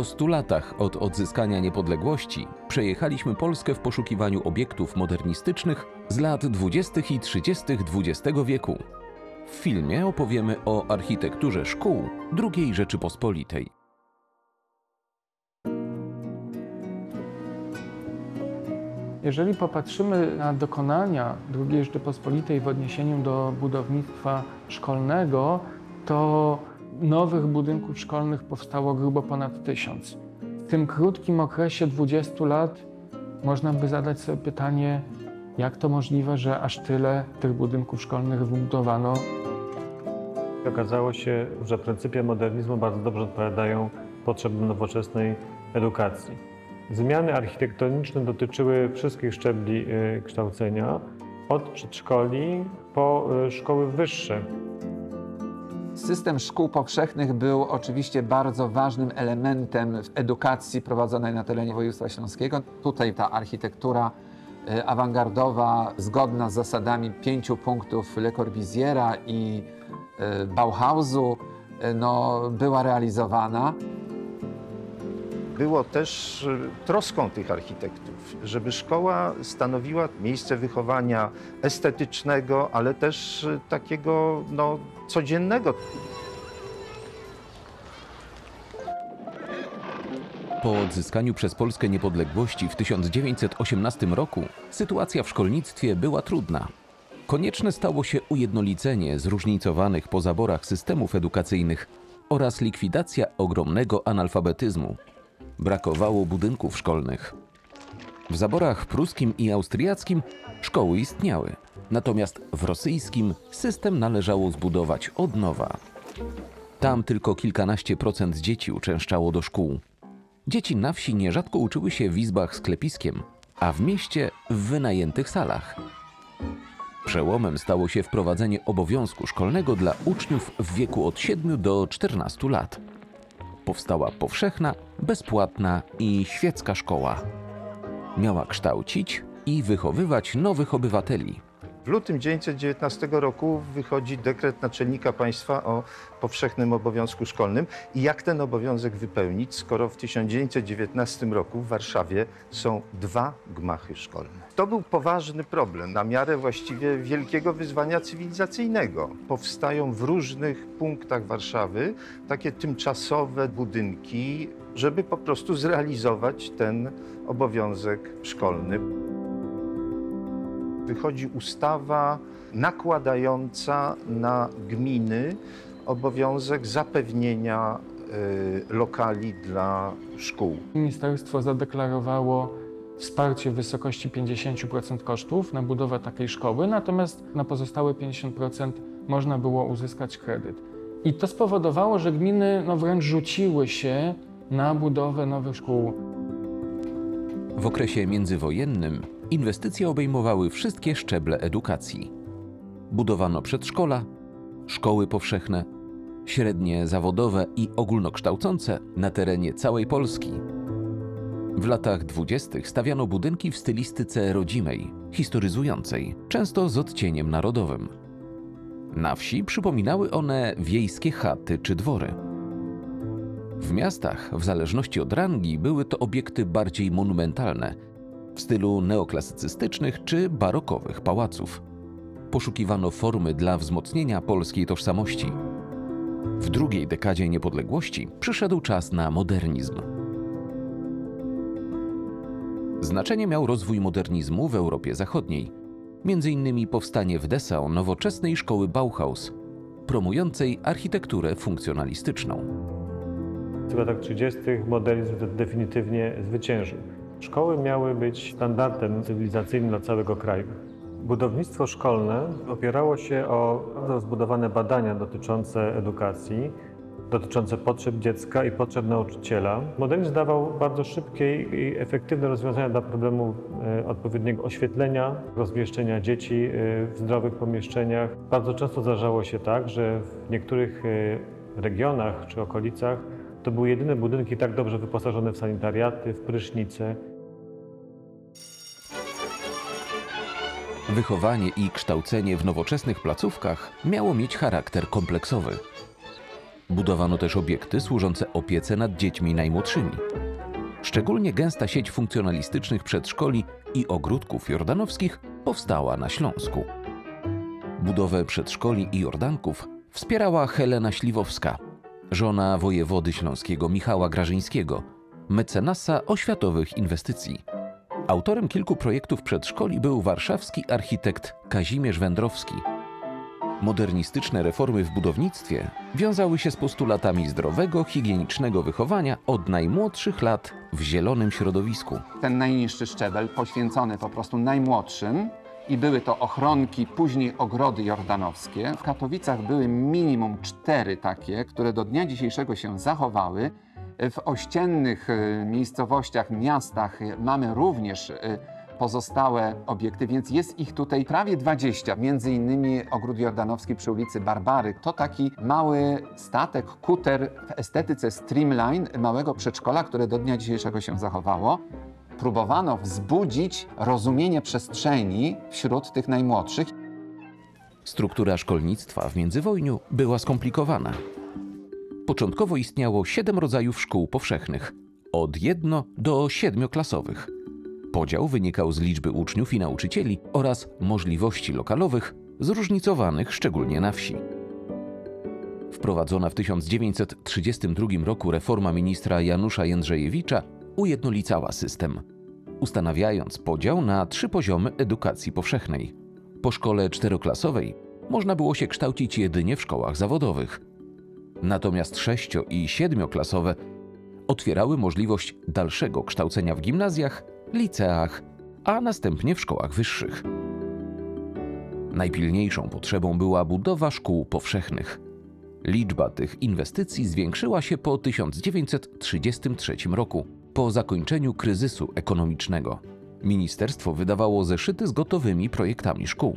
Po stu latach od odzyskania niepodległości przejechaliśmy Polskę w poszukiwaniu obiektów modernistycznych z lat 20. i 30. XX wieku. W filmie opowiemy o architekturze szkół II Rzeczypospolitej. Jeżeli popatrzymy na dokonania II Rzeczypospolitej w odniesieniu do budownictwa szkolnego, to nowych budynków szkolnych powstało grubo ponad tysiąc. W tym krótkim okresie 20 lat można by zadać sobie pytanie, jak to możliwe, że aż tyle tych budynków szkolnych wybudowano. Okazało się, że pryncypia modernizmu bardzo dobrze odpowiadają potrzebom nowoczesnej edukacji. Zmiany architektoniczne dotyczyły wszystkich szczebli y, kształcenia, od przedszkoli po y, szkoły wyższe. System szkół powszechnych był oczywiście bardzo ważnym elementem w edukacji prowadzonej na terenie województwa śląskiego. Tutaj ta architektura y, awangardowa, zgodna z zasadami pięciu punktów Le Corbusiera i y, Bauhausu, y, no, była realizowana. Było też troską tych architektów, żeby szkoła stanowiła miejsce wychowania estetycznego, ale też takiego no, codziennego. Po odzyskaniu przez Polskę niepodległości w 1918 roku sytuacja w szkolnictwie była trudna. Konieczne stało się ujednolicenie zróżnicowanych po zaborach systemów edukacyjnych oraz likwidacja ogromnego analfabetyzmu. Brakowało budynków szkolnych. W zaborach pruskim i austriackim szkoły istniały, natomiast w rosyjskim system należało zbudować od nowa. Tam tylko kilkanaście procent dzieci uczęszczało do szkół. Dzieci na wsi nierzadko uczyły się w izbach z klepiskiem, a w mieście w wynajętych salach. Przełomem stało się wprowadzenie obowiązku szkolnego dla uczniów w wieku od 7 do 14 lat. Powstała powszechna, bezpłatna i świecka szkoła. Miała kształcić i wychowywać nowych obywateli. W lutym 1919 roku wychodzi dekret naczelnika państwa o powszechnym obowiązku szkolnym i jak ten obowiązek wypełnić, skoro w 1919 roku w Warszawie są dwa gmachy szkolne. To był poważny problem, na miarę właściwie wielkiego wyzwania cywilizacyjnego. Powstają w różnych punktach Warszawy takie tymczasowe budynki, żeby po prostu zrealizować ten obowiązek szkolny wychodzi ustawa nakładająca na gminy obowiązek zapewnienia y, lokali dla szkół. Ministerstwo zadeklarowało wsparcie w wysokości 50% kosztów na budowę takiej szkoły, natomiast na pozostałe 50% można było uzyskać kredyt. I to spowodowało, że gminy no, wręcz rzuciły się na budowę nowych szkół. W okresie międzywojennym inwestycje obejmowały wszystkie szczeble edukacji. Budowano przedszkola, szkoły powszechne, średnie zawodowe i ogólnokształcące na terenie całej Polski. W latach dwudziestych stawiano budynki w stylistyce rodzimej, historyzującej, często z odcieniem narodowym. Na wsi przypominały one wiejskie chaty czy dwory. W miastach, w zależności od rangi, były to obiekty bardziej monumentalne, w stylu neoklasycystycznych czy barokowych pałaców. Poszukiwano formy dla wzmocnienia polskiej tożsamości. W drugiej dekadzie niepodległości przyszedł czas na modernizm. Znaczenie miał rozwój modernizmu w Europie Zachodniej, innymi powstanie w Dessau nowoczesnej szkoły Bauhaus, promującej architekturę funkcjonalistyczną. W latach 30. modernizm definitywnie zwyciężył. Szkoły miały być standardem cywilizacyjnym dla całego kraju. Budownictwo szkolne opierało się o rozbudowane badania dotyczące edukacji, dotyczące potrzeb dziecka i potrzeb nauczyciela. Modernizm dawał bardzo szybkie i efektywne rozwiązania dla problemu e, odpowiedniego oświetlenia, rozmieszczenia dzieci e, w zdrowych pomieszczeniach. Bardzo często zdarzało się tak, że w niektórych e, regionach czy okolicach to były jedyne budynki tak dobrze wyposażone w sanitariaty, w prysznice. Wychowanie i kształcenie w nowoczesnych placówkach miało mieć charakter kompleksowy. Budowano też obiekty służące opiece nad dziećmi najmłodszymi. Szczególnie gęsta sieć funkcjonalistycznych przedszkoli i ogródków jordanowskich powstała na Śląsku. Budowę przedszkoli i jordanków wspierała Helena Śliwowska, żona wojewody śląskiego Michała Grażyńskiego, mecenasa oświatowych inwestycji. Autorem kilku projektów przedszkoli był warszawski architekt Kazimierz Wędrowski. Modernistyczne reformy w budownictwie wiązały się z postulatami zdrowego, higienicznego wychowania od najmłodszych lat w zielonym środowisku. Ten najniższy szczebel poświęcony po prostu najmłodszym i były to ochronki, później ogrody jordanowskie. W Katowicach były minimum cztery takie, które do dnia dzisiejszego się zachowały. W ościennych e, miejscowościach, miastach mamy również e, pozostałe obiekty, więc jest ich tutaj prawie 20. Między innymi ogród jordanowski przy ulicy Barbary. To taki mały statek, kuter w estetyce streamline małego przedszkola, które do dnia dzisiejszego się zachowało. Próbowano wzbudzić rozumienie przestrzeni wśród tych najmłodszych. Struktura szkolnictwa w międzywojniu była skomplikowana. Początkowo istniało siedem rodzajów szkół powszechnych, od jedno do siedmioklasowych. Podział wynikał z liczby uczniów i nauczycieli oraz możliwości lokalowych, zróżnicowanych szczególnie na wsi. Wprowadzona w 1932 roku reforma ministra Janusza Jędrzejewicza ujednolicała system, ustanawiając podział na trzy poziomy edukacji powszechnej. Po szkole czteroklasowej można było się kształcić jedynie w szkołach zawodowych. Natomiast sześcio- i siedmioklasowe otwierały możliwość dalszego kształcenia w gimnazjach, liceach, a następnie w szkołach wyższych. Najpilniejszą potrzebą była budowa szkół powszechnych. Liczba tych inwestycji zwiększyła się po 1933 roku, po zakończeniu kryzysu ekonomicznego. Ministerstwo wydawało zeszyty z gotowymi projektami szkół.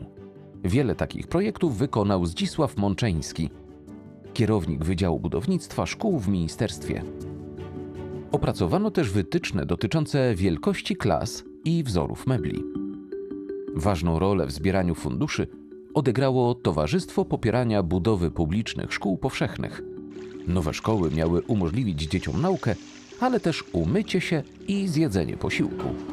Wiele takich projektów wykonał Zdzisław Mączeński, kierownik Wydziału Budownictwa Szkół w ministerstwie. Opracowano też wytyczne dotyczące wielkości klas i wzorów mebli. Ważną rolę w zbieraniu funduszy odegrało Towarzystwo Popierania Budowy Publicznych Szkół Powszechnych. Nowe szkoły miały umożliwić dzieciom naukę, ale też umycie się i zjedzenie posiłku.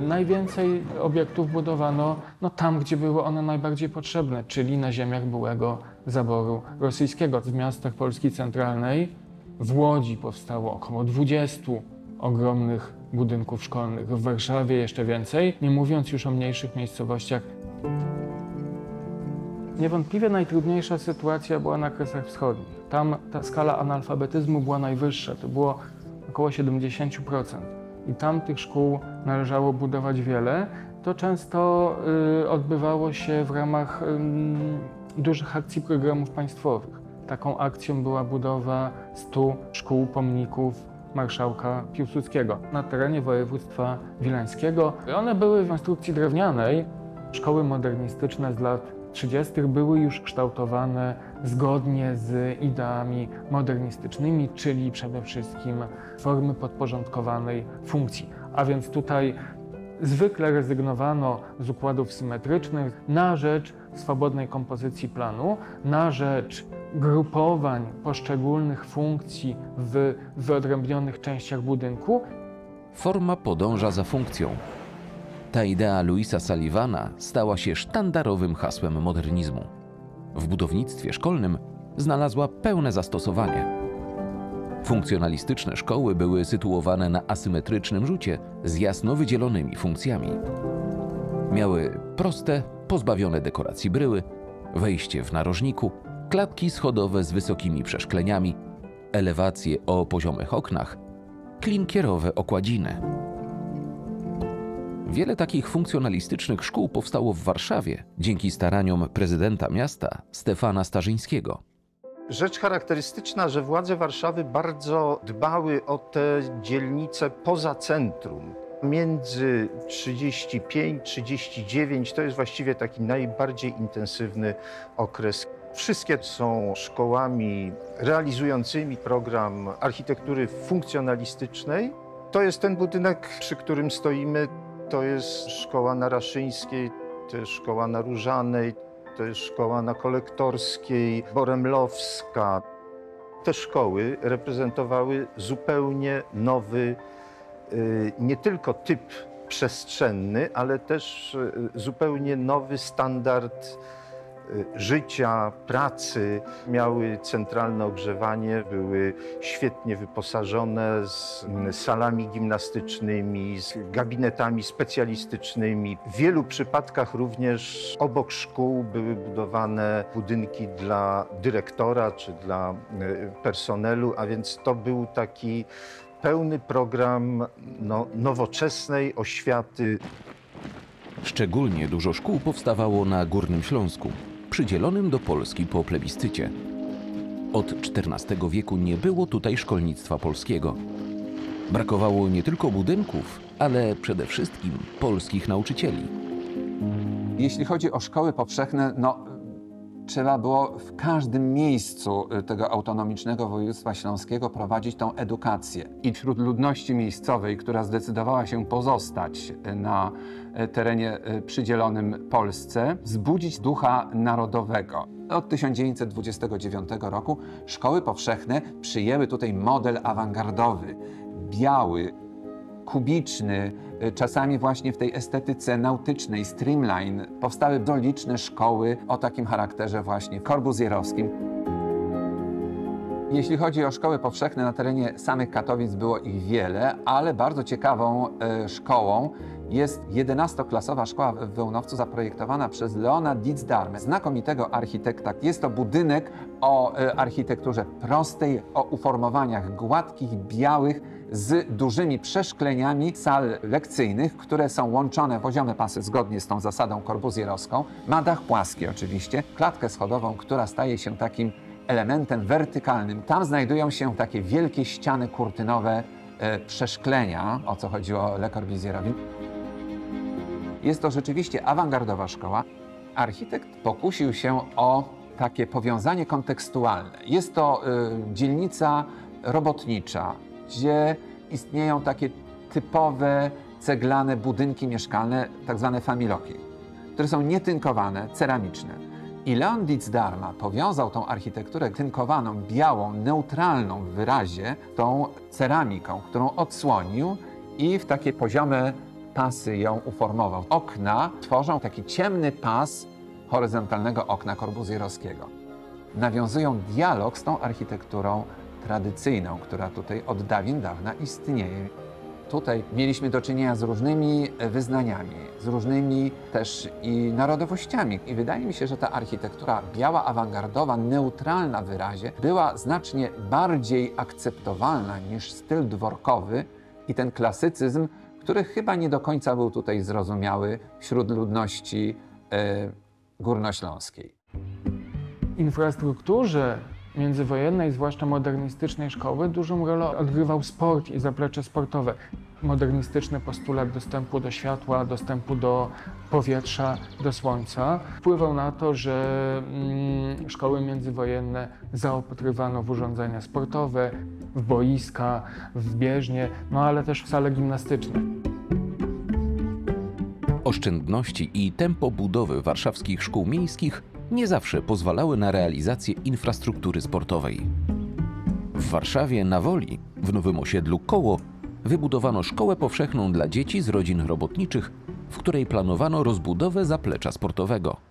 Najwięcej obiektów budowano no, tam, gdzie były one najbardziej potrzebne, czyli na ziemiach byłego zaboru rosyjskiego. W miastach Polski Centralnej, w Łodzi powstało około 20 ogromnych budynków szkolnych, w Warszawie jeszcze więcej, nie mówiąc już o mniejszych miejscowościach. Niewątpliwie najtrudniejsza sytuacja była na Kresach Wschodnich. Tam ta skala analfabetyzmu była najwyższa, to było około 70% i tam tych szkół należało budować wiele, to często y, odbywało się w ramach dużych akcji programów państwowych. Taką akcją była budowa 100 szkół pomników marszałka Piłsudskiego na terenie województwa wileńskiego. One były w konstrukcji drewnianej. Szkoły modernistyczne z lat 30. były już kształtowane zgodnie z ideami modernistycznymi, czyli przede wszystkim formy podporządkowanej funkcji. A więc tutaj zwykle rezygnowano z układów symetrycznych na rzecz swobodnej kompozycji planu, na rzecz grupowań poszczególnych funkcji w wyodrębnionych częściach budynku Forma podąża za funkcją. Ta idea Louisa Sullivana stała się sztandarowym hasłem modernizmu. W budownictwie szkolnym znalazła pełne zastosowanie. Funkcjonalistyczne szkoły były sytuowane na asymetrycznym rzucie z jasno wydzielonymi funkcjami. Miały proste, pozbawione dekoracji bryły, wejście w narożniku, klatki schodowe z wysokimi przeszkleniami, elewacje o poziomych oknach, klinkierowe okładziny. Wiele takich funkcjonalistycznych szkół powstało w Warszawie dzięki staraniom prezydenta miasta Stefana Starzyńskiego. Rzecz charakterystyczna, że władze Warszawy bardzo dbały o te dzielnice poza centrum. Między 35-39 to jest właściwie taki najbardziej intensywny okres. Wszystkie są szkołami realizującymi program architektury funkcjonalistycznej. To jest ten budynek, przy którym stoimy. To jest szkoła na Raszyńskiej, to jest szkoła na Różanej, to jest szkoła na Kolektorskiej, Boremlowska. Te szkoły reprezentowały zupełnie nowy, y, nie tylko typ przestrzenny, ale też y, zupełnie nowy standard życia, pracy. Miały centralne ogrzewanie, były świetnie wyposażone z salami gimnastycznymi, z gabinetami specjalistycznymi. W wielu przypadkach również obok szkół były budowane budynki dla dyrektora czy dla y, personelu, a więc to był taki pełny program no, nowoczesnej oświaty Szczególnie dużo szkół powstawało na Górnym Śląsku, przydzielonym do Polski po plebiscycie. Od XIV wieku nie było tutaj szkolnictwa polskiego. Brakowało nie tylko budynków, ale przede wszystkim polskich nauczycieli. Jeśli chodzi o szkoły powszechne, no trzeba było w każdym miejscu y, tego autonomicznego województwa śląskiego prowadzić tą edukację. I wśród ludności miejscowej, która zdecydowała się pozostać y, na y, terenie przydzielonym Polsce, wzbudzić ducha narodowego. Od 1929 roku szkoły powszechne przyjęły tutaj model awangardowy, biały, kubiczny, y, czasami właśnie w tej estetyce nautycznej, streamline, powstały doliczne szkoły o takim charakterze właśnie korbuzjerowskim. Jeśli chodzi o szkoły powszechne na terenie samych Katowic, było ich wiele, ale bardzo ciekawą e, szkołą jest 11-klasowa szkoła w Wełnowcu zaprojektowana przez Leona Ditsdarme, znakomitego architekta. Jest to budynek o e, architekturze prostej, o uformowaniach gładkich, białych, z dużymi przeszkleniami sal lekcyjnych, które są łączone poziome pasy zgodnie z tą zasadą korbuzjerowską. Ma dach płaski oczywiście, klatkę schodową, która staje się takim elementem wertykalnym. Tam znajdują się takie wielkie ściany kurtynowe e, przeszklenia, o co chodziło Le Corbusierowi. Jest to rzeczywiście awangardowa szkoła. Architekt pokusił się o takie powiązanie kontekstualne. Jest to y, dzielnica robotnicza, gdzie istnieją takie typowe ceglane budynki mieszkalne, tak zwane familoki, które są nietynkowane, ceramiczne. I Leon Ditsdarma powiązał tą architekturę tynkowaną, białą, neutralną w wyrazie, tą ceramiką, którą odsłonił i w takie poziome pasy ją uformował. Okna tworzą taki ciemny pas horyzontalnego okna korbuzjerowskiego. Nawiązują dialog z tą architekturą tradycyjną, która tutaj od dawien dawna istnieje. Tutaj mieliśmy do czynienia z różnymi wyznaniami, z różnymi też i narodowościami. I wydaje mi się, że ta architektura biała, awangardowa, neutralna w wyrazie była znacznie bardziej akceptowalna niż styl dworkowy i ten klasycyzm, który chyba nie do końca był tutaj zrozumiały wśród ludności e, górnośląskiej. infrastrukturze międzywojennej, zwłaszcza modernistycznej szkoły, dużą rolę odgrywał sport i zaplecze sportowe. Modernistyczny postulat dostępu do światła, dostępu do powietrza, do słońca wpływał na to, że mm, szkoły międzywojenne zaopatrywano w urządzenia sportowe, w boiska, w bieżnie, no ale też w sale gimnastyczne. Oszczędności i tempo budowy warszawskich szkół miejskich nie zawsze pozwalały na realizację infrastruktury sportowej. W Warszawie na Woli, w nowym osiedlu Koło, wybudowano szkołę powszechną dla dzieci z rodzin robotniczych, w której planowano rozbudowę zaplecza sportowego.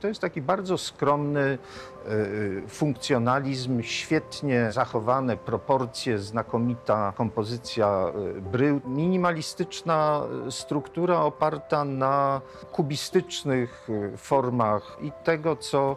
To jest taki bardzo skromny e, funkcjonalizm, świetnie zachowane proporcje, znakomita kompozycja e, brył, minimalistyczna struktura oparta na kubistycznych e, formach i tego, co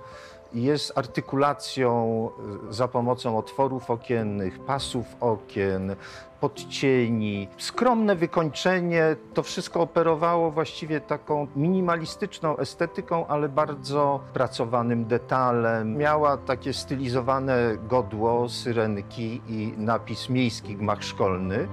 jest artykulacją e, za pomocą otworów okiennych, pasów okien, podcieni, skromne wykończenie. To wszystko operowało właściwie taką minimalistyczną estetyką, ale bardzo pracowanym detalem. Miała takie stylizowane godło, syrenki i napis Miejski Gmach Szkolny.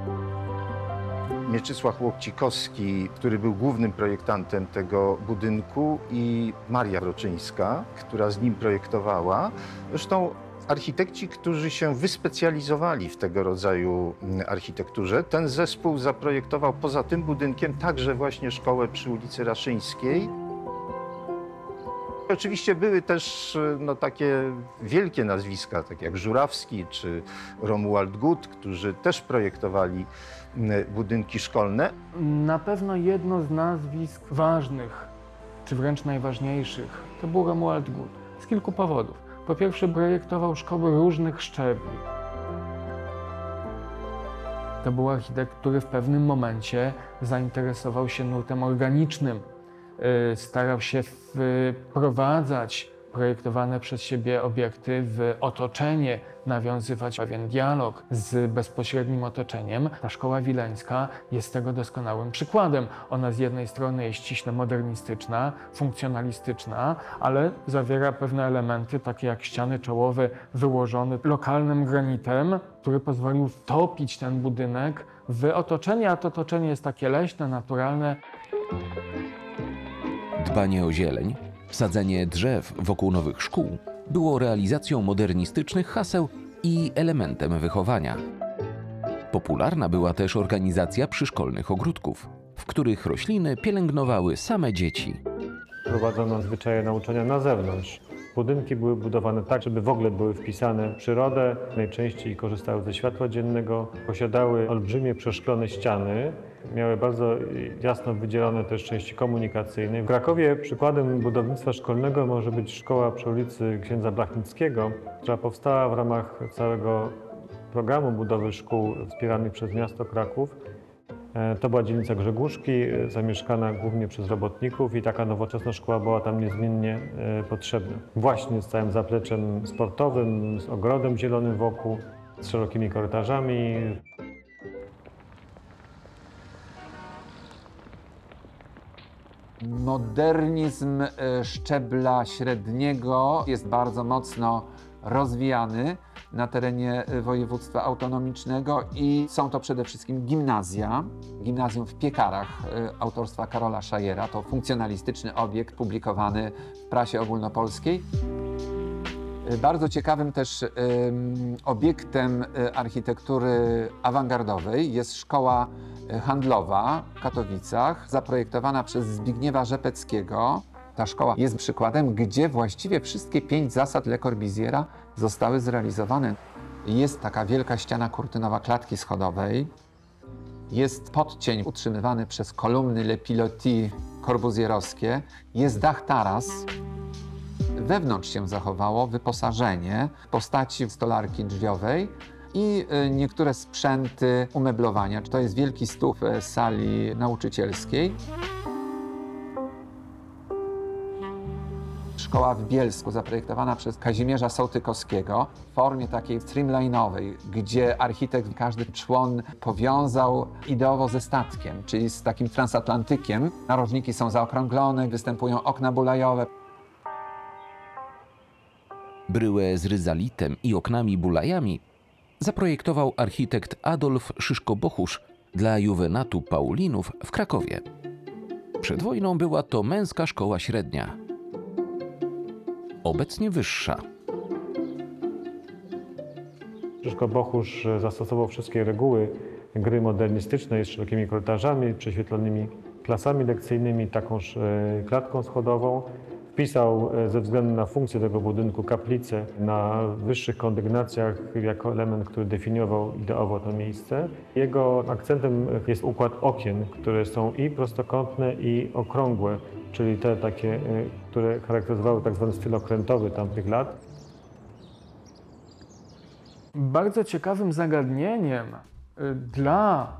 Mieczysław Łokcikowski, który był głównym projektantem tego budynku i Maria Roczyńska, która z nim projektowała. Zresztą architekci, którzy się wyspecjalizowali w tego rodzaju mm, architekturze. Ten zespół zaprojektował poza tym budynkiem także właśnie szkołę przy ulicy Raszyńskiej. Oczywiście były też e, no, takie wielkie nazwiska, takie jak Żurawski czy Romuald Gut, którzy też projektowali budynki szkolne. Na pewno jedno z nazwisk ważnych, czy wręcz najważniejszych, to był Romuald Gut. Z kilku powodów. Po pierwsze, projektował szkoły różnych szczebli. To był architekt, który w pewnym momencie zainteresował się nurtem organicznym. Yy, Starał się wprowadzać projektowane przez siebie obiekty w otoczenie, nawiązywać pewien dialog z bezpośrednim otoczeniem. Ta szkoła wileńska jest tego doskonałym przykładem. Ona z jednej strony jest ściśle modernistyczna, funkcjonalistyczna, ale zawiera pewne elementy, takie jak ściany czołowe wyłożone lokalnym granitem, który pozwolił wtopić ten budynek w otoczenie, a to otoczenie jest takie leśne, naturalne, Dbanie o zieleń, sadzenie drzew wokół nowych szkół było realizacją modernistycznych haseł i elementem wychowania. Popularna była też organizacja przyszkolnych ogródków, w których rośliny pielęgnowały same dzieci. Prowadzono zwyczaje nauczania na zewnątrz. Budynki były budowane tak, żeby w ogóle były wpisane w przyrodę, najczęściej korzystały ze światła dziennego, posiadały olbrzymie przeszklone ściany, miały bardzo jasno wydzielone też części komunikacyjne. W Krakowie przykładem budownictwa szkolnego może być szkoła przy ulicy księdza Blachnickiego, która powstała w ramach całego programu budowy szkół wspieranych przez miasto Kraków. E, To była dzielnica Grzegórzki, e, zamieszkana głównie przez robotników i taka nowoczesna szkoła była tam niezmiennie e, potrzebna. Właśnie z całym zapleczem sportowym, z ogrodem zielonym wokół, z szerokimi korytarzami. Modernizm e, szczebla średniego jest bardzo mocno rozwijany na terenie e, województwa autonomicznego i są to przede wszystkim gimnazja. Gimnazjum w Piekarach e, autorstwa Karola Szajera to funkcjonalistyczny obiekt publikowany w prasie ogólnopolskiej. E, Bardzo ciekawym też em, obiektem e, architektury awangardowej jest szkoła handlowa w Katowicach, zaprojektowana przez Zbigniewa Rzepeckiego. Ta szkoła jest przykładem, gdzie właściwie wszystkie pięć zasad Le Corbusiera zostały zrealizowane. Jest taka wielka ściana kurtynowa klatki schodowej, jest podcień utrzymywany przez kolumny Le Pilotis corbusierowskie, jest dach taras, Wewnątrz się zachowało wyposażenie w postaci stolarki drzwiowej i y, niektóre sprzęty umeblowania. To jest wielki stół w sali nauczycielskiej. Szkoła w Bielsku, zaprojektowana przez Kazimierza Sołtykowskiego w formie takiej streamline'owej, gdzie architekt każdy człon powiązał ideowo ze statkiem, czyli z takim transatlantykiem. Narożniki są zaokrąglone, występują okna bulajowe. Bryłę z ryzalitem i oknami bulajami zaprojektował architekt Adolf Szyszko-Bochusz dla Juwenatu Paulinów w Krakowie. Przed wojną była to męska szkoła średnia. Obecnie wyższa. Krzyszko Bochusz e, zastosował wszystkie reguły gry modernistycznej z szerokimi korytarzami, prześwietlonymi klasami lekcyjnymi, takąż e, klatką schodową. Wpisał e, ze względu na funkcję tego budynku kaplicę na wyższych kondygnacjach jako element, który definiował ideowo to miejsce. Jego akcentem jest układ okien, które są i prostokątne, i okrągłe, czyli te takie, e, które charakteryzowały tak zwany styl okrętowy tamtych lat. Bardzo ciekawym zagadnieniem y, dla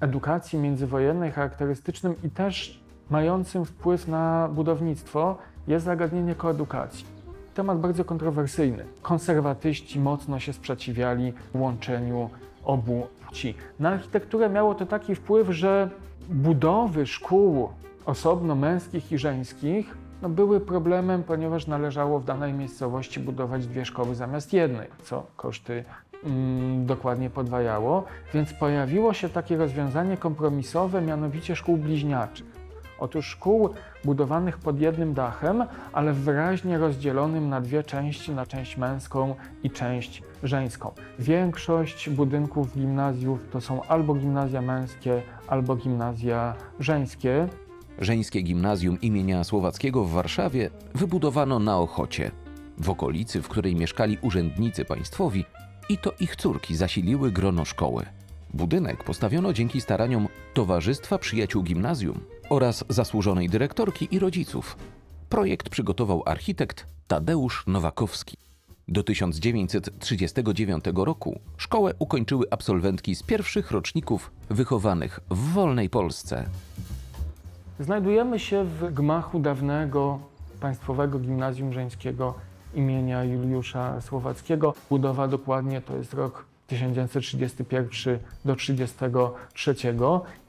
edukacji międzywojennej, charakterystycznym i też mającym wpływ na budownictwo jest zagadnienie koedukacji. Temat bardzo kontrowersyjny. Konserwatyści mocno się sprzeciwiali łączeniu obu płci. Na architekturę miało to taki wpływ, że budowy szkół osobno męskich i żeńskich no, były problemem, ponieważ należało w danej miejscowości budować dwie szkoły zamiast jednej, co koszty mm, dokładnie podwajało, więc pojawiło się takie rozwiązanie kompromisowe, mianowicie szkół bliźniaczych. Otóż szkół budowanych pod jednym dachem, ale wyraźnie rozdzielonym na dwie części, na część męską i część żeńską. Większość budynków gimnazjów to są albo gimnazja męskie, albo gimnazja żeńskie. Żeńskie gimnazjum imienia Słowackiego w Warszawie wybudowano na Ochocie, w okolicy, w której mieszkali urzędnicy państwowi i to ich córki zasiliły grono szkoły. Budynek postawiono dzięki staraniom Towarzystwa Przyjaciół Gimnazjum oraz zasłużonej dyrektorki i rodziców. Projekt przygotował architekt Tadeusz Nowakowski. Do 1939 roku szkołę ukończyły absolwentki z pierwszych roczników wychowanych w wolnej Polsce. Znajdujemy się w gmachu dawnego Państwowego Gimnazjum Żeńskiego imienia Juliusza Słowackiego. Budowa dokładnie to jest rok 1931 do 1933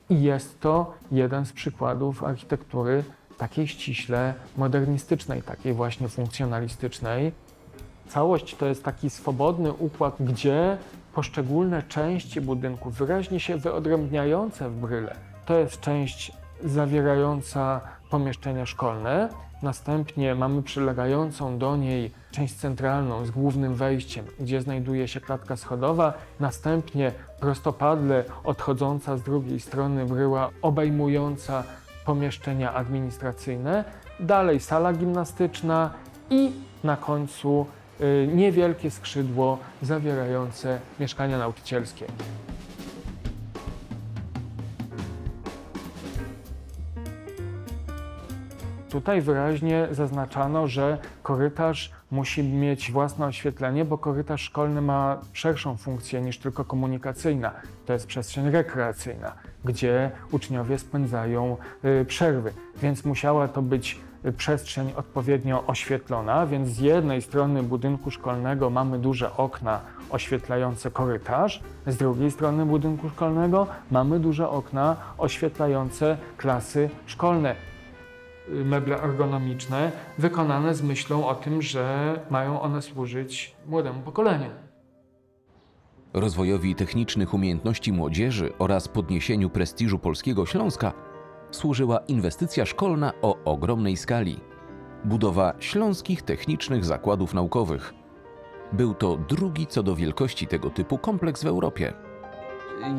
i jest to jeden z przykładów architektury takiej ściśle modernistycznej, takiej właśnie funkcjonalistycznej. Całość to jest taki swobodny układ, gdzie poszczególne części budynku wyraźnie się wyodrębniające w bryle. To jest część zawierająca pomieszczenia szkolne. Następnie mamy przylegającą do niej część centralną z głównym wejściem, gdzie znajduje się klatka schodowa. Następnie prostopadle odchodząca z drugiej strony bryła, obejmująca pomieszczenia administracyjne. Dalej sala gimnastyczna i na końcu y, niewielkie skrzydło zawierające mieszkania nauczycielskie. Tutaj wyraźnie zaznaczano, że korytarz musi mieć własne oświetlenie, bo korytarz szkolny ma szerszą funkcję niż tylko komunikacyjna. To jest przestrzeń rekreacyjna, gdzie uczniowie spędzają y, przerwy, więc musiała to być y, przestrzeń odpowiednio oświetlona, więc z jednej strony budynku szkolnego mamy duże okna oświetlające korytarz, z drugiej strony budynku szkolnego mamy duże okna oświetlające klasy szkolne meble ergonomiczne, wykonane z myślą o tym, że mają one służyć młodemu pokoleniu. Rozwojowi technicznych umiejętności młodzieży oraz podniesieniu prestiżu polskiego Śląska służyła inwestycja szkolna o ogromnej skali budowa śląskich technicznych zakładów naukowych. Był to drugi co do wielkości tego typu kompleks w Europie.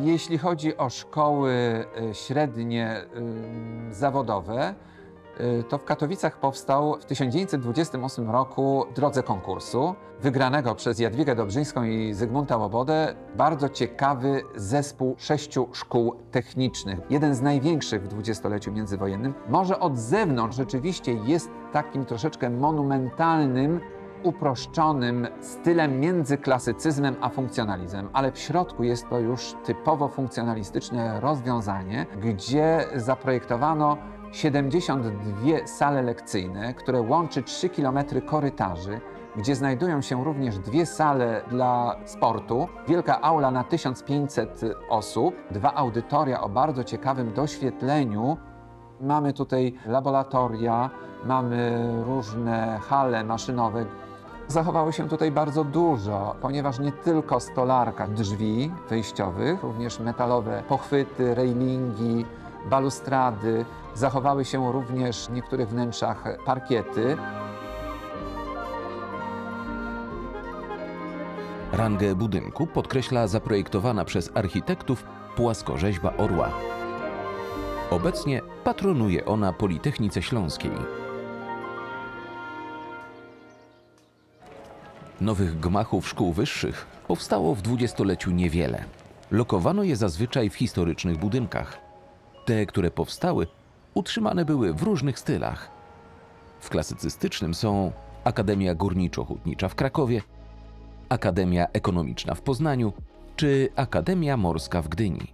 Jeśli chodzi o szkoły y, średnie y, zawodowe, y, to w Katowicach powstał w 1928 roku w drodze konkursu wygranego przez Jadwigę Dobrzyńską i Zygmunta Łobodę bardzo ciekawy zespół sześciu szkół technicznych. Jeden z największych w dwudziestoleciu międzywojennym. Może od zewnątrz rzeczywiście jest takim troszeczkę monumentalnym uproszczonym stylem między klasycyzmem a funkcjonalizmem, ale w środku jest to już typowo funkcjonalistyczne rozwiązanie, gdzie zaprojektowano 72 sale lekcyjne, które łączy 3 km korytarzy, gdzie znajdują się również dwie sale dla sportu, wielka aula na 1500 osób, dwa audytoria o bardzo ciekawym doświetleniu. Mamy tutaj laboratoria, mamy różne hale maszynowe. Zachowało się tutaj bardzo dużo, ponieważ nie tylko stolarka drzwi wyjściowych, również metalowe pochwyty, railingi, balustrady. Zachowały się również w niektórych wnętrzach parkiety. Rangę budynku podkreśla zaprojektowana przez architektów płaskorzeźba orła. Obecnie patronuje ona Politechnice Śląskiej. Nowych gmachów szkół wyższych powstało w dwudziestoleciu niewiele. Lokowano je zazwyczaj w historycznych budynkach. Te, które powstały, utrzymane były w różnych stylach. W klasycystycznym są Akademia Górniczo-Hutnicza w Krakowie, Akademia Ekonomiczna w Poznaniu czy Akademia Morska w Gdyni.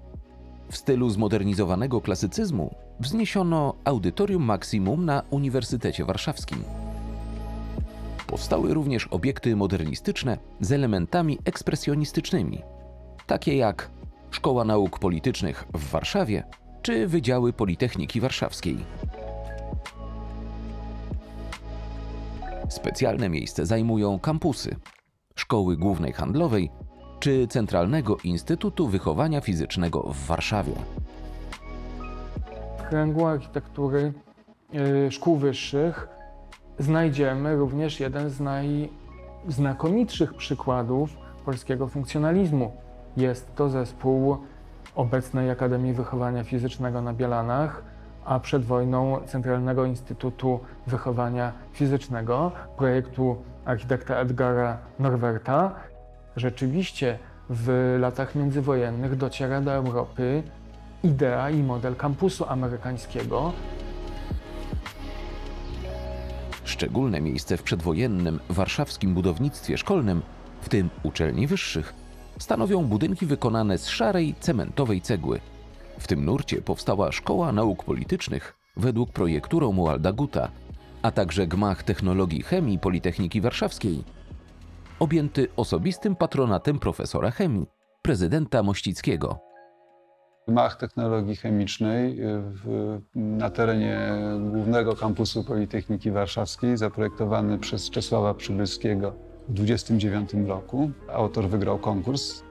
W stylu zmodernizowanego klasycyzmu wzniesiono Audytorium Maximum na Uniwersytecie Warszawskim. Powstały również obiekty modernistyczne z elementami ekspresjonistycznymi, takie jak Szkoła Nauk Politycznych w Warszawie czy Wydziały Politechniki Warszawskiej. Specjalne miejsce zajmują kampusy, Szkoły Głównej Handlowej czy Centralnego Instytutu Wychowania Fizycznego w Warszawie. W kręgu architektury y, szkół wyższych znajdziemy również jeden z najznakomitszych przykładów polskiego funkcjonalizmu. Jest to zespół obecnej Akademii Wychowania Fizycznego na Bielanach, a przed wojną Centralnego Instytutu Wychowania Fizycznego, projektu architekta Edgara Norwerta. Rzeczywiście w latach międzywojennych dociera do Europy idea i model kampusu amerykańskiego, Szczególne miejsce w przedwojennym warszawskim budownictwie szkolnym, w tym uczelni wyższych, stanowią budynki wykonane z szarej, cementowej cegły. W tym nurcie powstała Szkoła Nauk Politycznych według projektu Romualda Guta, a także gmach technologii chemii Politechniki Warszawskiej, objęty osobistym patronatem profesora chemii, prezydenta Mościckiego. Gmach Technologii Chemicznej y, w, na terenie głównego kampusu Politechniki Warszawskiej, zaprojektowany przez Czesława Przybylskiego w 1929 roku. Autor wygrał konkurs.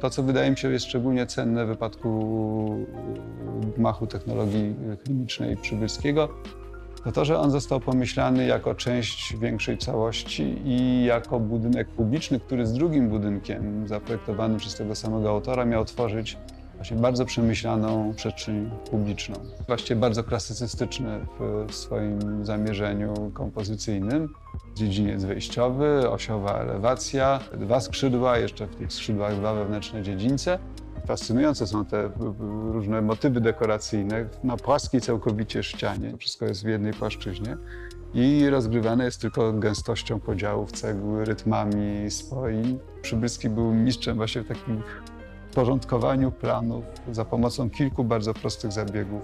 To, co wydaje mi się jest szczególnie cenne w wypadku Gmachu Technologii Chemicznej Przybylskiego, to to, że on został pomyślany jako część większej całości i jako budynek publiczny, który z drugim budynkiem zaprojektowanym przez tego samego autora miał tworzyć właśnie bardzo przemyślaną przestrzeń publiczną. Właściwie bardzo klasycystyczny w swoim zamierzeniu kompozycyjnym. Dziedziniec wejściowy, osiowa elewacja, dwa skrzydła, jeszcze w tych skrzydłach dwa wewnętrzne dziedzińce. Fascynujące są te różne motywy dekoracyjne na płaskiej całkowicie ścianie. Wszystko jest w jednej płaszczyźnie i rozgrywane jest tylko gęstością podziałów cegły, rytmami spoi. Przybylski był mistrzem właśnie w takim porządkowaniu planów za pomocą kilku bardzo prostych zabiegów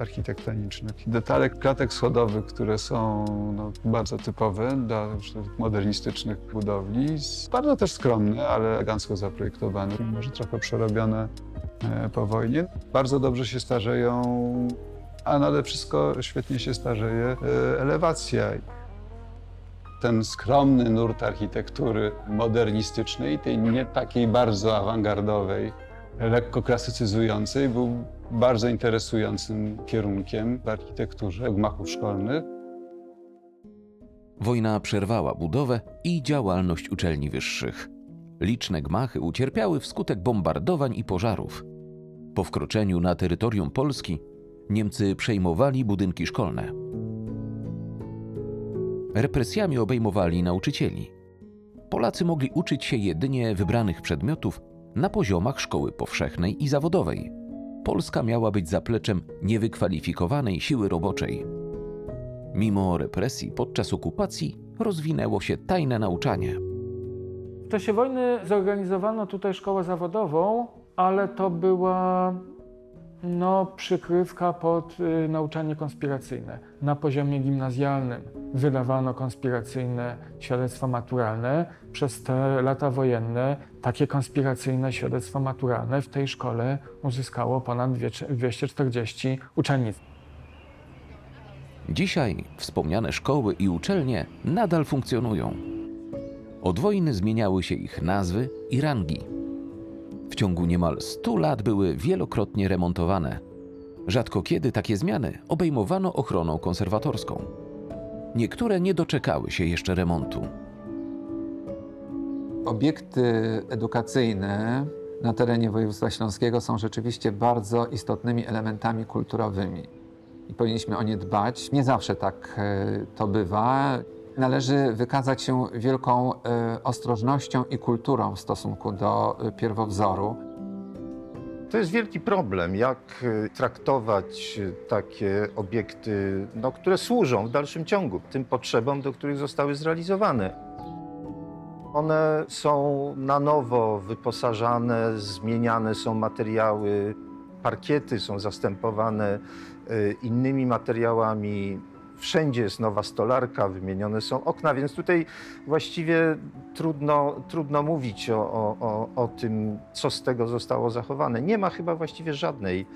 architektonicznych. Detale klatek schodowych, które są no, bardzo typowe dla modernistycznych budowli, bardzo też skromne, ale elegancko zaprojektowane, może trochę przerobione e, po wojnie. Bardzo dobrze się starzeją, a nade wszystko świetnie się starzeje e, elewacja ten skromny nurt architektury modernistycznej, tej nie takiej bardzo awangardowej, lekko klasycyzującej, był bardzo interesującym kierunkiem w architekturze gmachów szkolnych. Wojna przerwała budowę i działalność uczelni wyższych. Liczne gmachy ucierpiały wskutek bombardowań i pożarów. Po wkroczeniu na terytorium Polski Niemcy przejmowali budynki szkolne. Represjami obejmowali nauczycieli. Polacy mogli uczyć się jedynie wybranych przedmiotów na poziomach szkoły powszechnej i zawodowej. Polska miała być zapleczem niewykwalifikowanej siły roboczej. Mimo represji podczas okupacji rozwinęło się tajne nauczanie. W czasie wojny zorganizowano tutaj szkołę zawodową, ale to była no, przykrywka pod y, nauczanie konspiracyjne. Na poziomie gimnazjalnym wydawano konspiracyjne świadectwa maturalne. Przez te lata wojenne takie konspiracyjne świadectwa maturalne w tej szkole uzyskało ponad 240 uczennic. Dzisiaj wspomniane szkoły i uczelnie nadal funkcjonują. Od wojny zmieniały się ich nazwy i rangi. W ciągu niemal 100 lat były wielokrotnie remontowane. Rzadko kiedy takie zmiany obejmowano ochroną konserwatorską. Niektóre nie doczekały się jeszcze remontu. Obiekty edukacyjne na terenie województwa śląskiego są rzeczywiście bardzo istotnymi elementami kulturowymi i powinniśmy o nie dbać. Nie zawsze tak e, to bywa. Należy wykazać się wielką e, ostrożnością i kulturą w stosunku do e, pierwowzoru. To jest wielki problem, jak traktować takie obiekty, no, które służą w dalszym ciągu tym potrzebom, do których zostały zrealizowane. One są na nowo wyposażane, zmieniane są materiały, parkiety są zastępowane innymi materiałami, Wszędzie jest nowa stolarka, wymienione są okna, więc tutaj właściwie trudno, trudno mówić o, o, o, tym, co z tego zostało zachowane. Nie ma chyba właściwie żadnej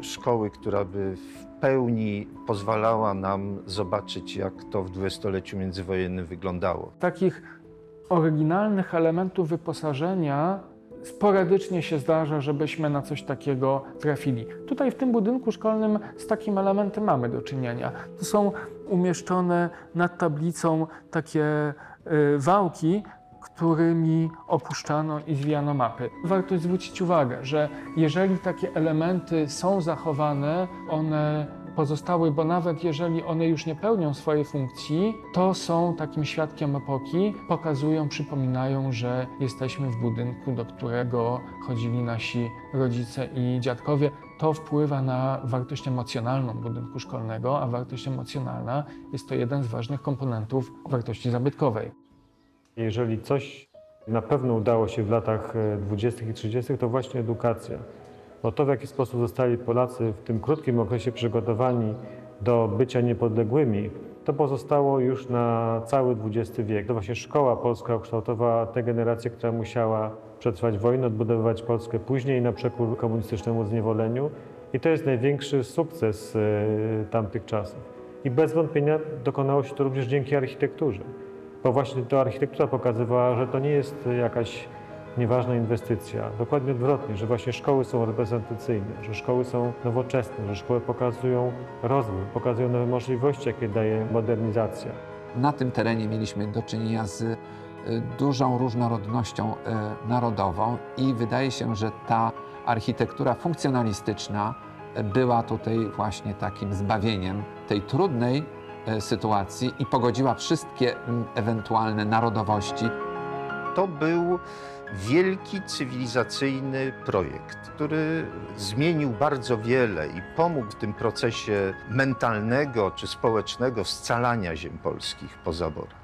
y, szkoły, która by w pełni pozwalała nam zobaczyć, jak to w dwudziestoleciu międzywojennym wyglądało. Takich oryginalnych elementów wyposażenia sporadycznie się zdarza, żebyśmy na coś takiego trafili. Tutaj w tym budynku szkolnym z takim elementem mamy do czynienia. To są umieszczone nad tablicą takie y, wałki którymi opuszczano i zwijano mapy. Warto zwrócić uwagę, że jeżeli takie elementy są zachowane, one pozostały, bo nawet jeżeli one już nie pełnią swojej funkcji, to są takim świadkiem epoki, pokazują, przypominają, że jesteśmy w budynku, do którego chodzili nasi rodzice i dziadkowie. To wpływa na wartość emocjonalną budynku szkolnego, a wartość emocjonalna jest to jeden z ważnych komponentów wartości zabytkowej. Jeżeli coś na pewno udało się w latach e, 20. i 30., to właśnie edukacja. Bo to, w jaki sposób zostali Polacy w tym krótkim okresie przygotowani do bycia niepodległymi, to pozostało już na cały XX wiek. To właśnie szkoła polska ukształtowała tę generację, która musiała przetrwać wojnę, odbudowywać Polskę później na przekór komunistycznemu zniewoleniu. I to jest największy sukces e, tamtych czasów. I bez wątpienia dokonało się to również dzięki architekturze. Bo właśnie to architektura pokazywała, że to nie jest jakaś nieważna inwestycja. Dokładnie odwrotnie, że właśnie szkoły są reprezentacyjne, że szkoły są nowoczesne, że szkoły pokazują rozwój, pokazują nowe możliwości, jakie daje modernizacja. Na tym terenie mieliśmy do czynienia z y, dużą różnorodnością y, narodową i wydaje się, że ta architektura funkcjonalistyczna była tutaj właśnie takim zbawieniem tej trudnej y, sytuacji i pogodziła wszystkie mm, ewentualne narodowości. To był wielki cywilizacyjny projekt, który zmienił bardzo wiele i pomógł w tym procesie mentalnego czy społecznego scalania ziem polskich po zaborach.